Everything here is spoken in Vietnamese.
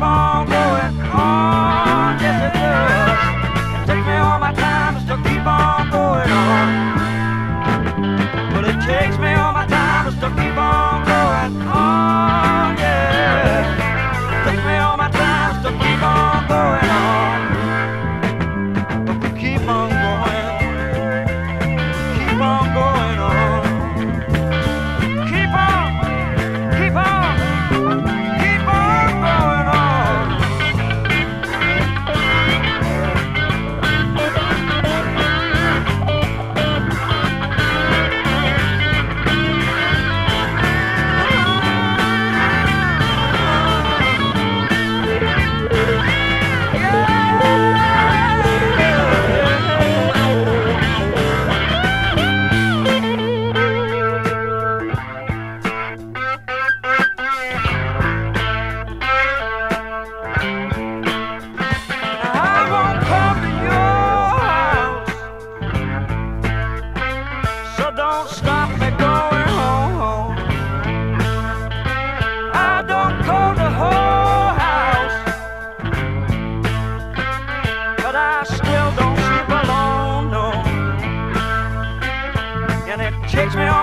up. takes me